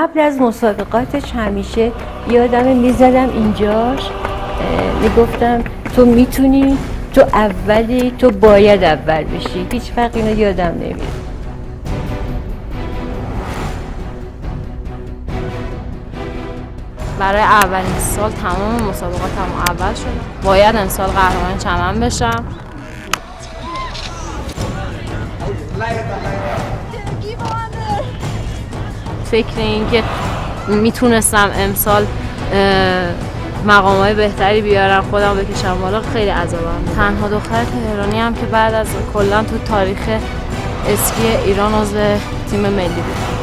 قبل از مسابقاتش همیشه یادم می‌زدم اینجاش می‌گفتم تو می‌تونی تو اولی تو باید اول بشی هیچ فرق اینو یادم نمیاد. برای اولین سال تمام مسابقاتم اول شدم باید امسال قهرمان چمن بشم. فکر اینکه می‌تونستم امسال مقام های بهتری بیارم خودم بکشم بالا خیلی عذابم تنها دختر تهرانی هم که بعد از کلا تو تاریخ اسکی ایران عضو تیم ملی بود.